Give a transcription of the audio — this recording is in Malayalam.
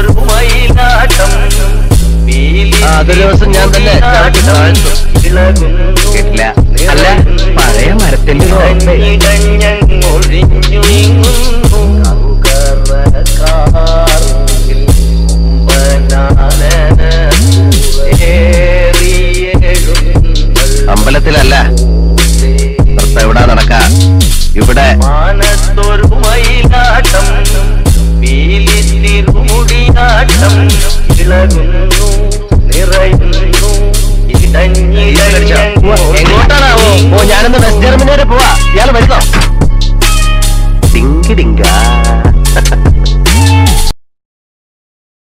ഒരു ദിവസം ഞാൻ തന്നെ ചവിട്ടി അല്ല പഴയ മരത്തിന്റെ അമ്പലത്തിലല്ല ഇവിടെ നടക്ക. ഇവിടെ മാനത്തൊരു മയിലാ പീലിത്തിരുമുടിയാട്ടം ഇളകുന്നു നിറയുന്നു. എങ്ങോട്ടാണാവോ ഓ ഞാനൊന്ന് വെസ്റ്റ് ജർമ്മനി വരെ പോവാ. ഇയാൾ വരുന്നോ? ഡിങ്കി ഡിങ്ക.